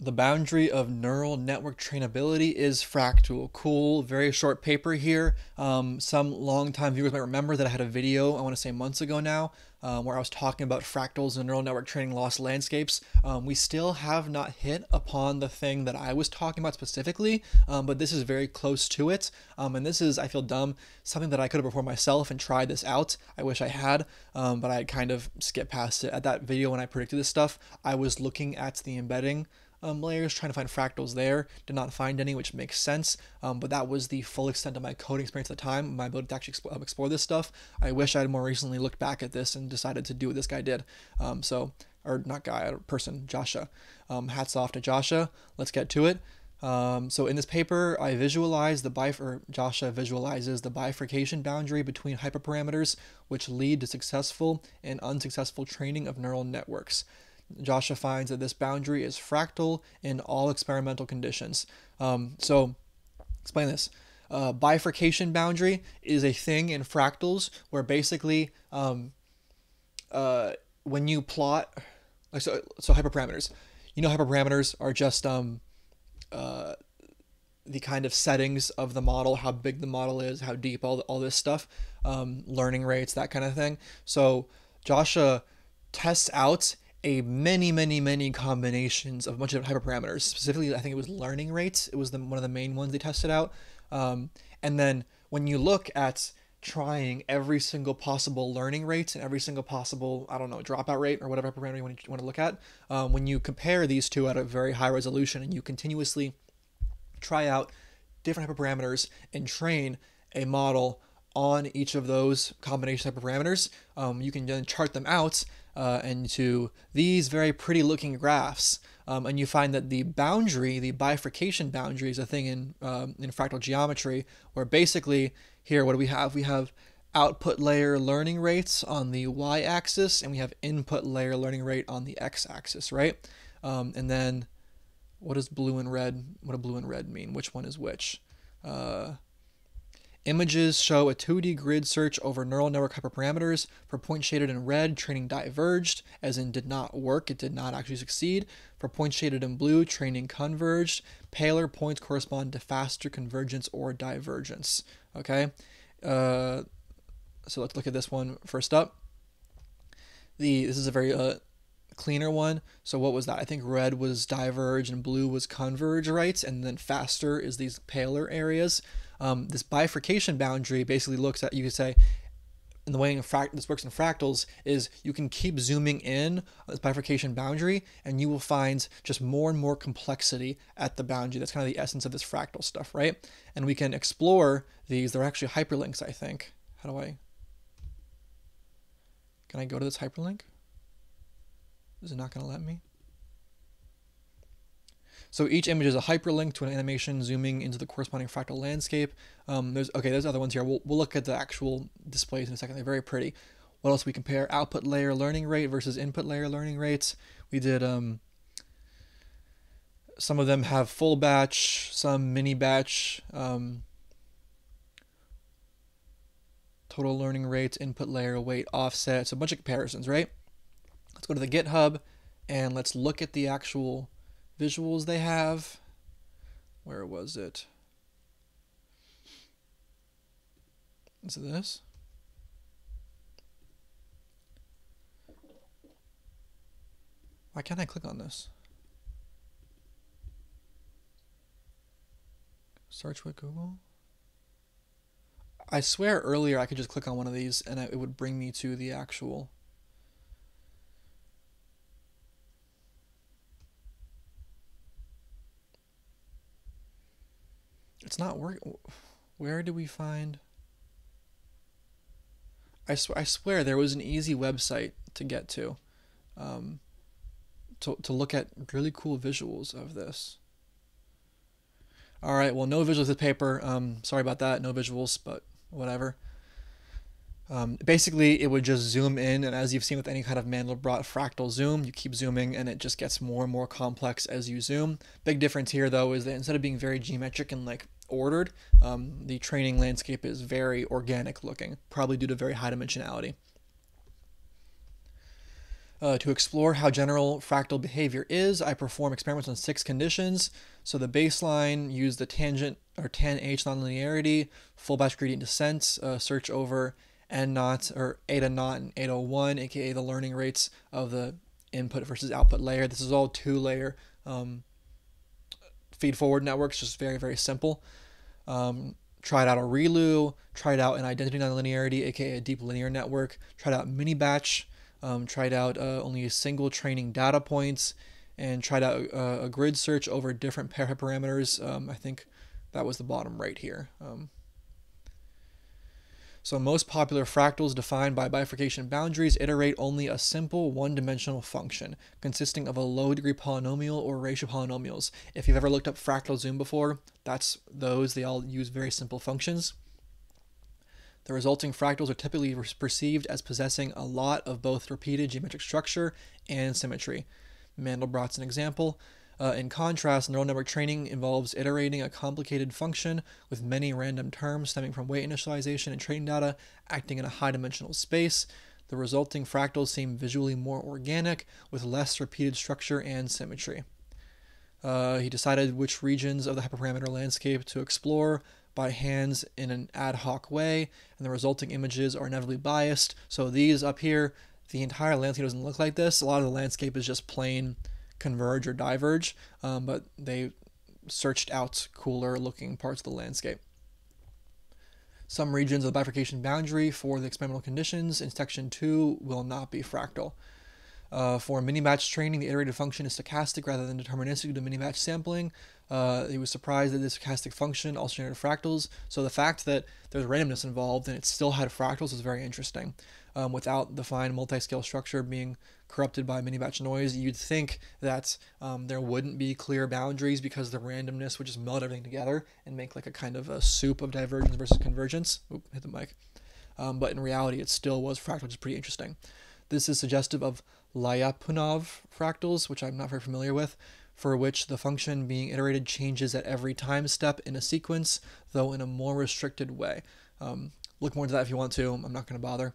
The boundary of neural network trainability is fractal. Cool, very short paper here. Um, some long-time viewers might remember that I had a video, I want to say months ago now, um, where I was talking about fractals and neural network training loss landscapes. Um, we still have not hit upon the thing that I was talking about specifically, um, but this is very close to it. Um, and this is, I feel dumb, something that I could have performed myself and tried this out. I wish I had, um, but I kind of skipped past it. At that video when I predicted this stuff, I was looking at the embedding um, layers, trying to find fractals there. Did not find any, which makes sense. Um, but that was the full extent of my coding experience at the time, my ability to actually explore, um, explore this stuff. I wish I had more recently looked back at this and decided to do what this guy did. Um, so, or not guy, or person, Joshua. Um, hats off to Joshua. Let's get to it. Um, so in this paper, I visualize the bif or Joshua visualizes the bifurcation boundary between hyperparameters, which lead to successful and unsuccessful training of neural networks. Joshua finds that this boundary is fractal in all experimental conditions. Um, so, explain this. Uh, bifurcation boundary is a thing in fractals where basically um, uh, when you plot, like so, so hyperparameters, you know, hyperparameters are just um, uh, the kind of settings of the model, how big the model is, how deep, all, all this stuff, um, learning rates, that kind of thing. So Joshua tests out a many, many, many combinations of a bunch of hyperparameters. Specifically, I think it was learning rates. It was the, one of the main ones they tested out. Um, and then when you look at trying every single possible learning rate and every single possible, I don't know, dropout rate or whatever hyperparameter you want to, want to look at, um, when you compare these two at a very high resolution and you continuously try out different hyperparameters and train a model on each of those combination hyperparameters, um, you can then chart them out uh, into these very pretty looking graphs. Um, and you find that the boundary, the bifurcation boundary, is a thing in, um, in fractal geometry where basically here, what do we have? We have output layer learning rates on the y-axis and we have input layer learning rate on the x-axis, right? Um, and then what does blue and red, what do blue and red mean? Which one is which? Uh, Images show a 2D grid search over neural network hyperparameters. For points shaded in red, training diverged, as in did not work, it did not actually succeed. For points shaded in blue, training converged. Paler points correspond to faster convergence or divergence. Okay, uh, so let's look at this one first up. The this is a very uh, cleaner one. So what was that? I think red was diverge and blue was converge, right? And then faster is these paler areas um, this bifurcation boundary basically looks at you could say and the way this works in fractals is you can keep zooming in this bifurcation boundary and you will find just more and more complexity at the boundary. That's kind of the essence of this fractal stuff, right? And we can explore these. They're actually hyperlinks, I think. How do I? Can I go to this hyperlink? Is it not going to let me? So each image is a hyperlink to an animation zooming into the corresponding fractal landscape. Um, there's okay, there's other ones here. We'll, we'll look at the actual displays in a second. They're very pretty. What else we compare? Output layer learning rate versus input layer learning rates. We did um, some of them have full batch, some mini batch. Um, total learning rates, input layer, weight, offset. So a bunch of comparisons, right? Let's go to the GitHub and let's look at the actual visuals they have. Where was it? Is it this? Why can't I click on this? Search with Google. I swear earlier I could just click on one of these and it would bring me to the actual It's not working. Where do we find? I, I swear there was an easy website to get to, um, to to look at really cool visuals of this. All right, well, no visuals with paper. Um, sorry about that, no visuals, but whatever. Um, basically, it would just zoom in, and as you've seen with any kind of Mandelbrot fractal zoom, you keep zooming, and it just gets more and more complex as you zoom. Big difference here, though, is that instead of being very geometric and like ordered, um, the training landscape is very organic looking, probably due to very high dimensionality. Uh, to explore how general fractal behavior is, I perform experiments on six conditions. So the baseline, use the tangent or tan H nonlinearity, full batch gradient descent, uh, search over n naught or eta naught and eta one, aka the learning rates of the input versus output layer. This is all two layer um, feed forward networks, just very, very simple. Um, tried out a ReLU, tried out an identity nonlinearity, aka a deep linear network, tried out mini batch, um, tried out uh, only a single training data points, and tried out a, a grid search over different pair parameters. Um, I think that was the bottom right here. Um, so most popular fractals defined by bifurcation boundaries iterate only a simple one-dimensional function consisting of a low-degree polynomial or ratio polynomials. If you've ever looked up fractal zoom before, that's those. They all use very simple functions. The resulting fractals are typically perceived as possessing a lot of both repeated geometric structure and symmetry. Mandelbrot's an example. Uh, in contrast, neural network training involves iterating a complicated function with many random terms stemming from weight initialization and training data acting in a high dimensional space. The resulting fractals seem visually more organic with less repeated structure and symmetry. Uh, he decided which regions of the hyperparameter landscape to explore by hands in an ad hoc way, and the resulting images are inevitably biased. So these up here, the entire landscape doesn't look like this. A lot of the landscape is just plain converge or diverge, um, but they searched out cooler looking parts of the landscape. Some regions of the bifurcation boundary for the experimental conditions in section 2 will not be fractal. Uh, for mini-batch training, the iterated function is stochastic rather than deterministic due to mini-batch sampling. Uh, he was surprised that this stochastic function also generated fractals. So the fact that there's randomness involved and it still had fractals is very interesting. Um, without the fine multi-scale structure being corrupted by mini-batch noise, you'd think that um, there wouldn't be clear boundaries because the randomness would just melt everything together and make like a kind of a soup of divergence versus convergence. Oop, hit the mic. Um, but in reality, it still was fractal, which is pretty interesting. This is suggestive of Lyapunov fractals, which I'm not very familiar with, for which the function being iterated changes at every time step in a sequence, though in a more restricted way. Um, look more into that if you want to. I'm not going to bother.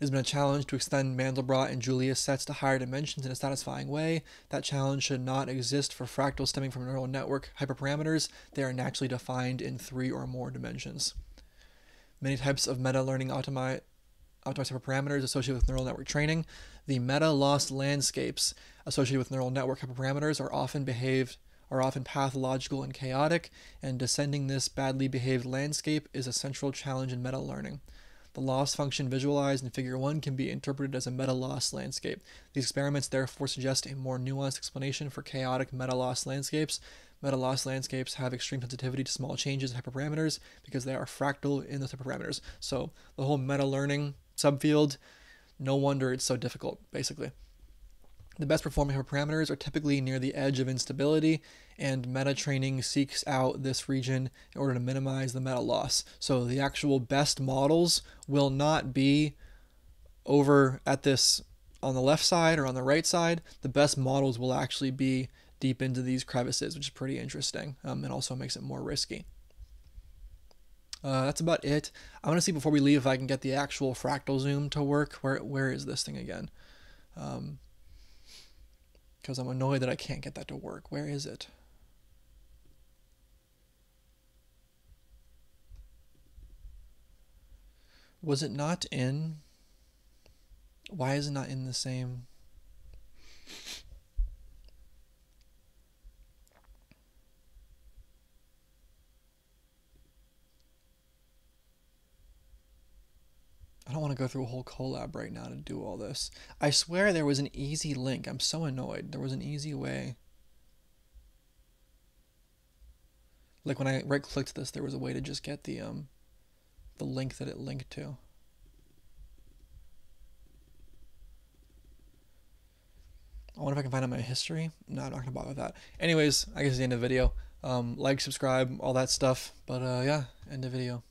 It has been a challenge to extend Mandelbrot and Julia sets to higher dimensions in a satisfying way. That challenge should not exist for fractals stemming from neural network hyperparameters. They are naturally defined in three or more dimensions. Many types of meta-learning optimi- optimized hyperparameters associated with neural network training. The meta-loss landscapes associated with neural network hyperparameters are often behaved are often pathological and chaotic, and descending this badly behaved landscape is a central challenge in meta-learning. The loss function visualized in Figure 1 can be interpreted as a meta-loss landscape. These experiments therefore suggest a more nuanced explanation for chaotic meta-loss landscapes. Meta-loss landscapes have extreme sensitivity to small changes in hyperparameters because they are fractal in those hyperparameters. So the whole meta-learning subfield, no wonder it's so difficult, basically. The best performing hyperparameters are typically near the edge of instability, and meta training seeks out this region in order to minimize the meta loss. So the actual best models will not be over at this on the left side or on the right side. The best models will actually be deep into these crevices, which is pretty interesting um, and also makes it more risky. Uh, that's about it. I want to see before we leave if I can get the actual fractal zoom to work. Where where is this thing again? Um, because I'm annoyed that I can't get that to work. Where is it? Was it not in? Why is it not in the same? Want to go through a whole Colab right now to do all this. I swear there was an easy link. I'm so annoyed. There was an easy way. Like when I right clicked this, there was a way to just get the um the link that it linked to. I wonder if I can find out my history. No, I'm not gonna bother with that. Anyways, I guess it's the end of the video. Um, like, subscribe, all that stuff. But uh, yeah, end of video.